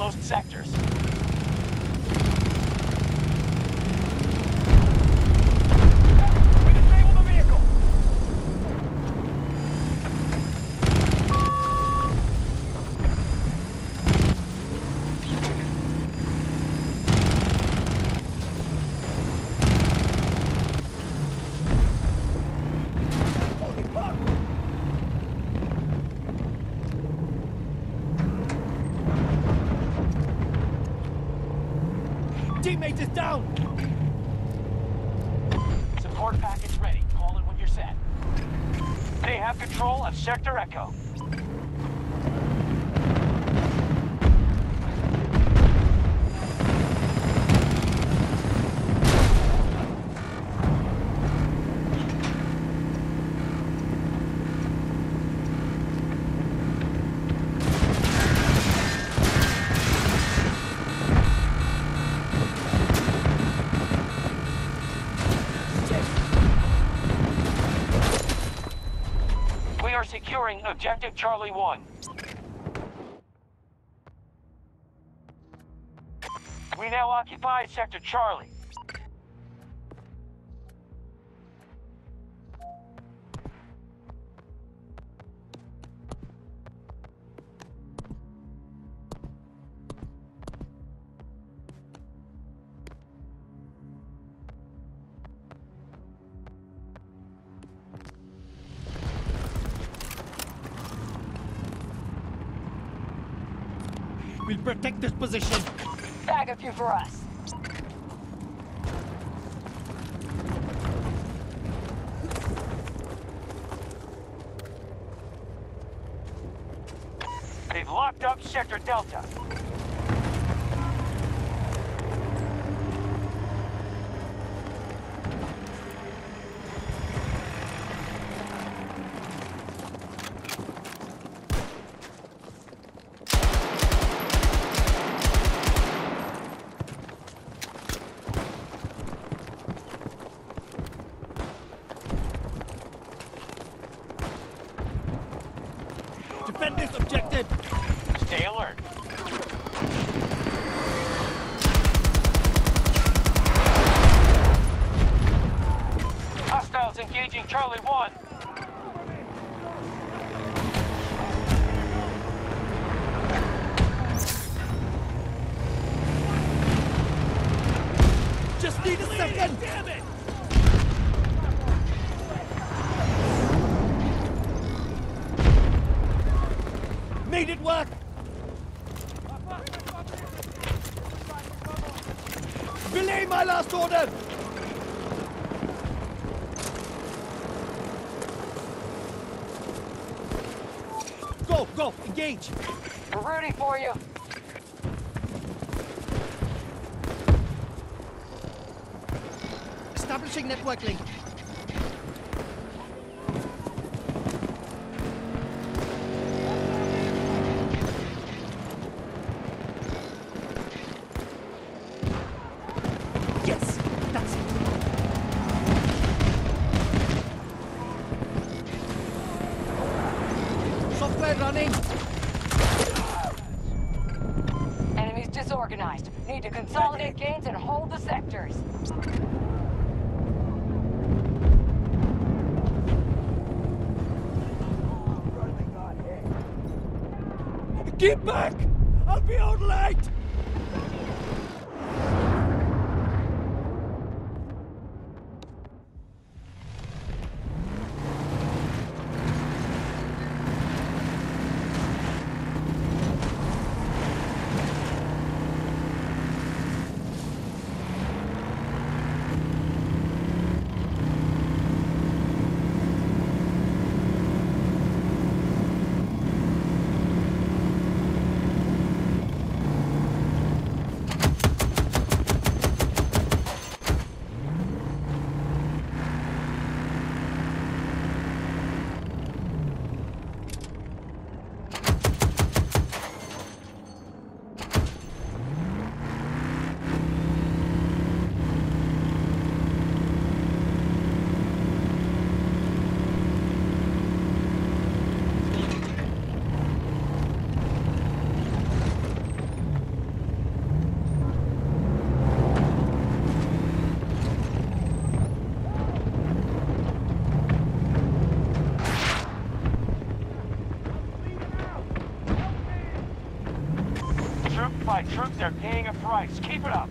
most sectors. We disabled the vehicle! Teammate is down! Support package ready. Call in when you're set. They have control of Sector Echo. Objective Charlie 1. We now occupy Sector Charlie. We'll protect this position. Bag a few for us. They've locked up Sector Delta. Defend this objective! Belay my last order! Go, go, engage! We're rooting for you. Establishing network link. Yes, that's it. Software running. Enemies disorganized. Need to consolidate gains and hold the sectors. Get back! I'll be out late! They're paying a price. Keep it up.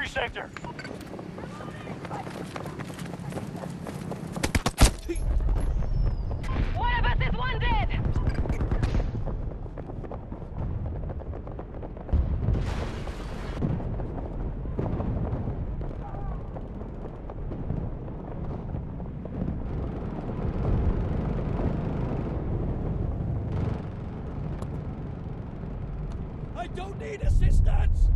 They'll take every sector. One of us is one dead! I don't need assistance!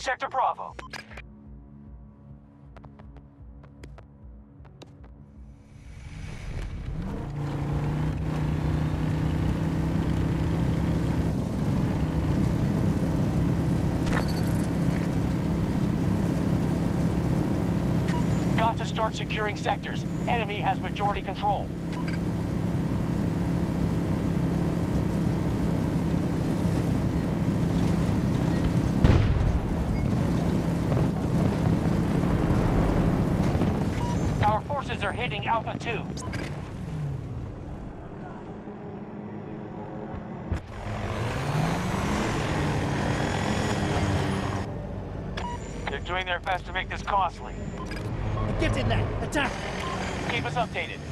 Sector Bravo. Got to start securing sectors. Enemy has majority control. Our forces are hitting Alpha 2. They're doing their best to make this costly. Get in there! Attack! Keep us updated.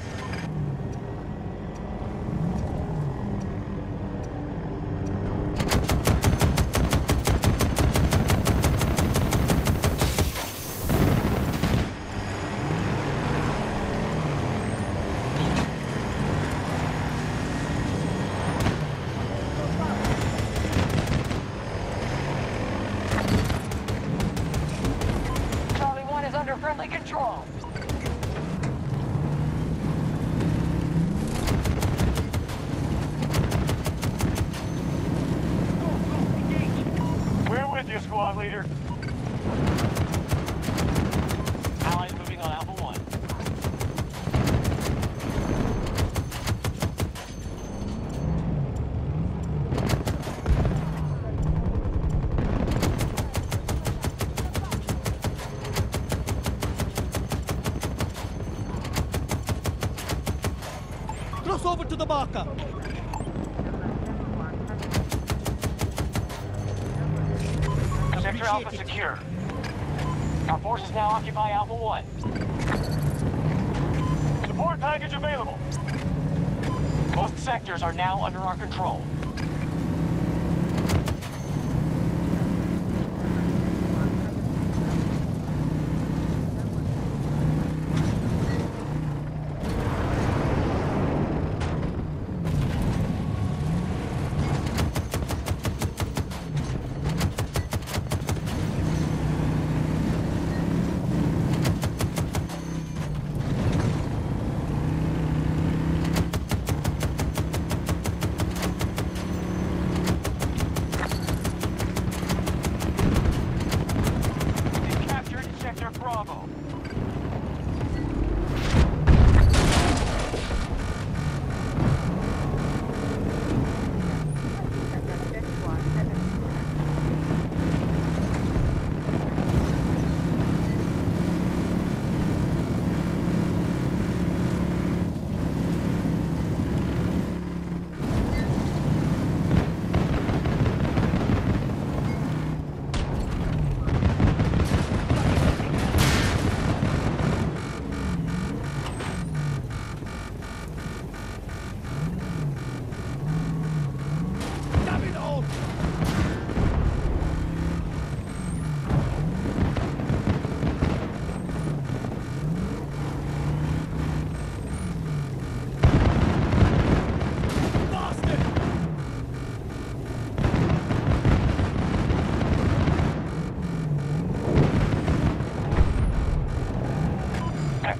Squad leader. Allies moving on Alpha 1. Cross over to the marker! Forces now occupy Alpha 1. Support package available. Most sectors are now under our control.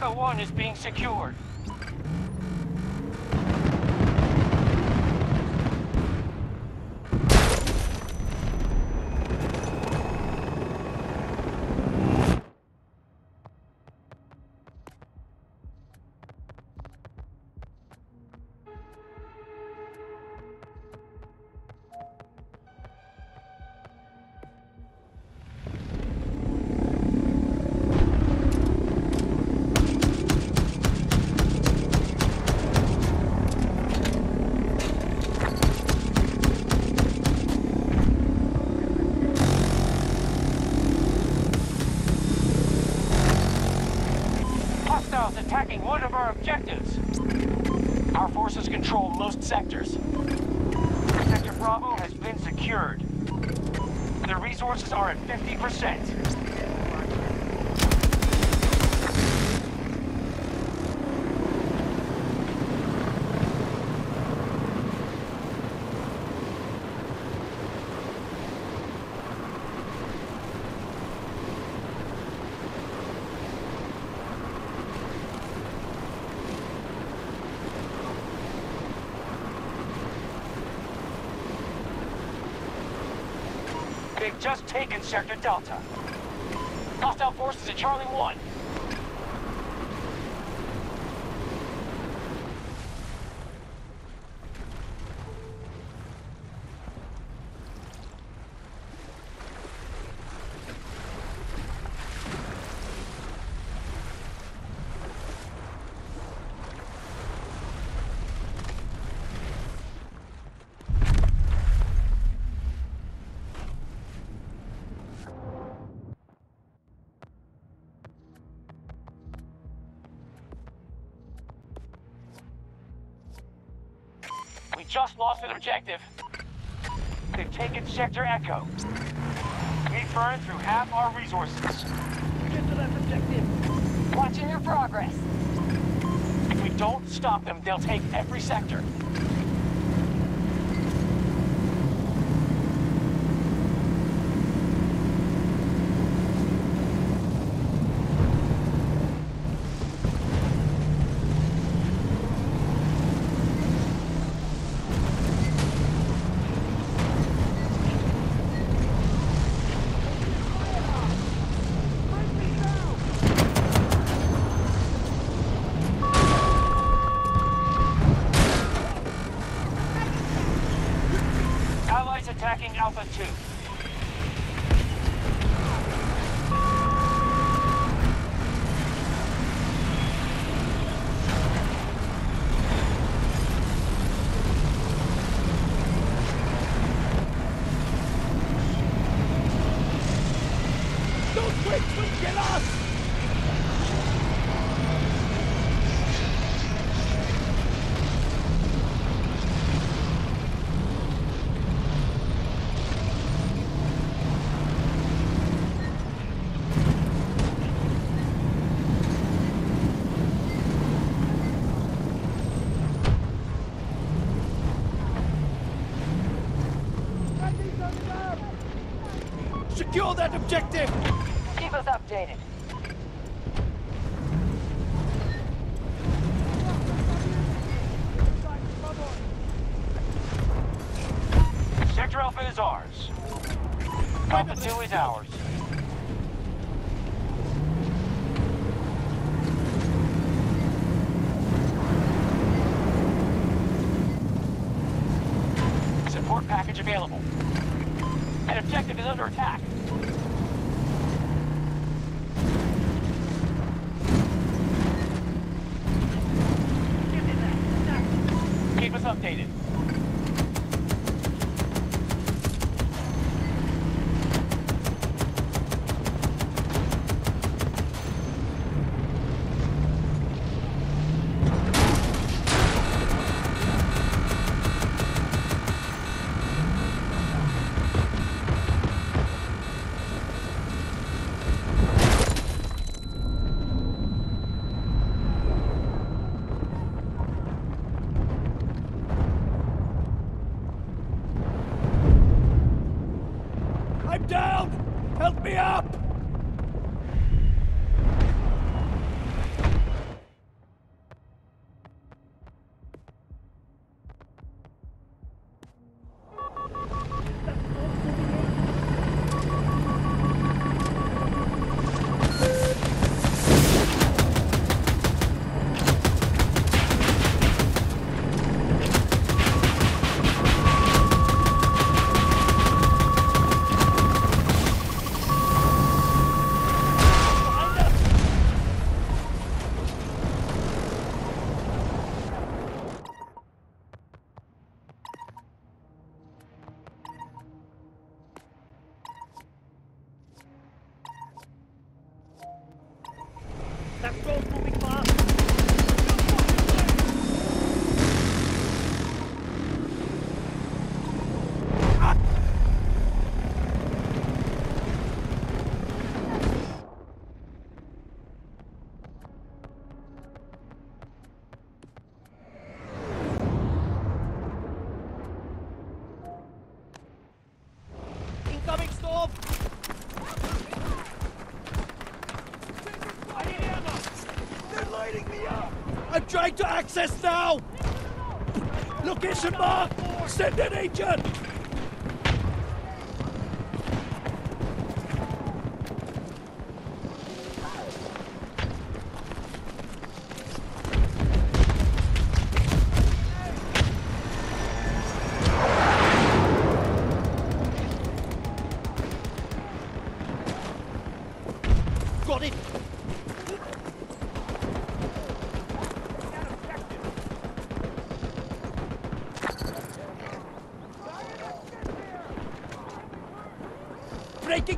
Echo 1 is being secured. Attacking one of our objectives. Our forces control most sectors. Sector Bravo has been secured. The resources are at 50%. They've just taken Sector Delta. Hostile forces at Charlie 1. Just lost an objective. They've taken Sector Echo. We've burned through half our resources. Get to that objective. Watching your progress. If we don't stop them, they'll take every sector. Allies attacking Alpha 2. Those freaks will kill us! Secure that objective! Keep us updated. Sector Alpha is ours. Alpha 2 is ours. Support package available. An objective is under attack. To access now! Location mark! Send an agent! Got it!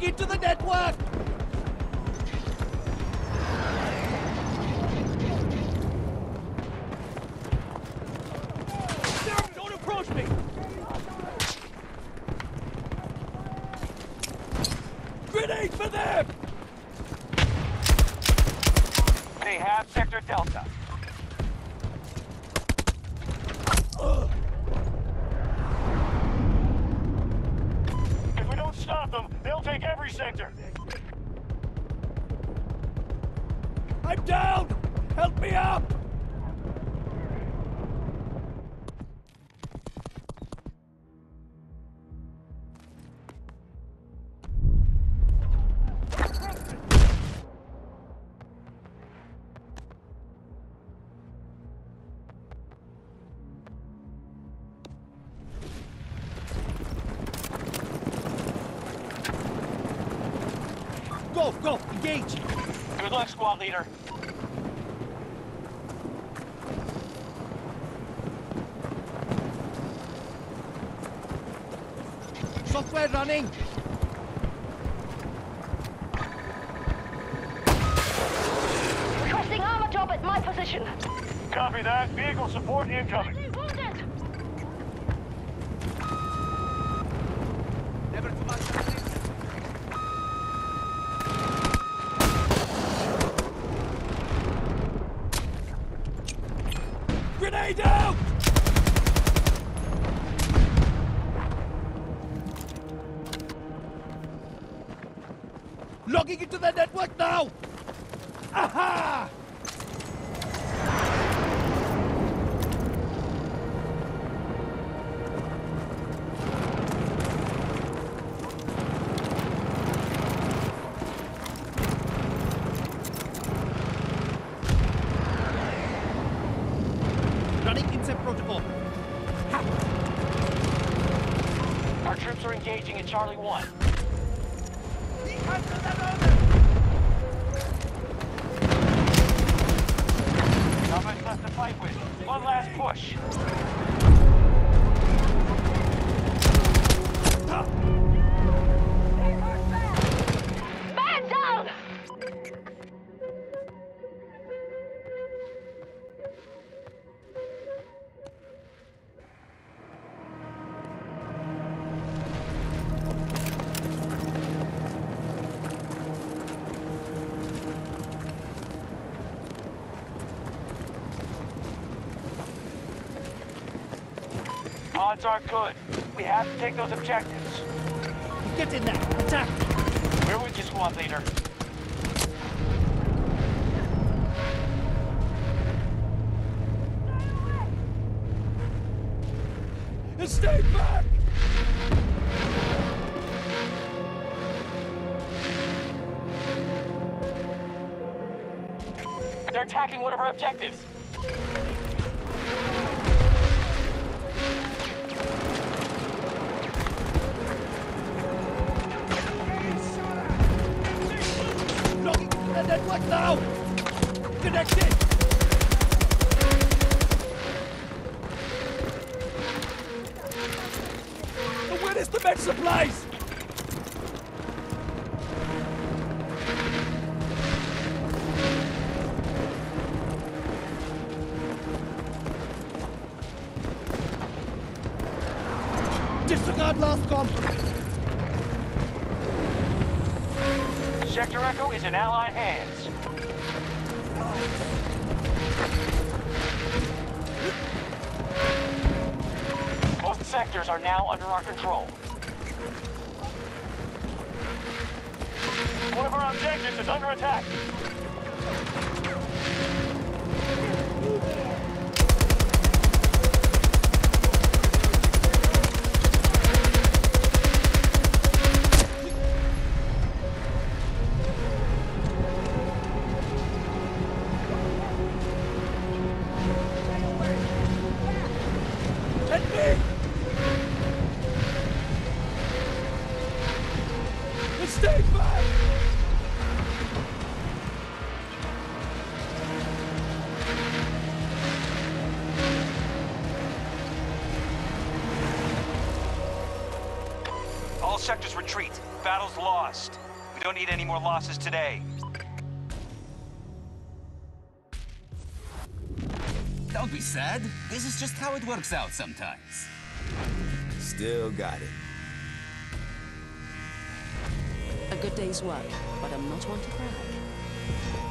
Breaking into the network! Don't approach me! Grenade for! They have Sector Delta. Sector. I'm down! Help me up! Good luck, squad leader. Software running! Requesting armor job at my position. Copy that. Vehicle support incoming. Charlie 1. Odds aren't good. We have to take those objectives. Get in there. Attack. We're with you, squad leader. What now? Connected! Where is the med supplies? Disregard last call. Sector Echo is an ally Objectives is under attack. Need any more losses today. Don't be sad. This is just how it works out sometimes. Still got it. A good day's work, but I'm not one to brag.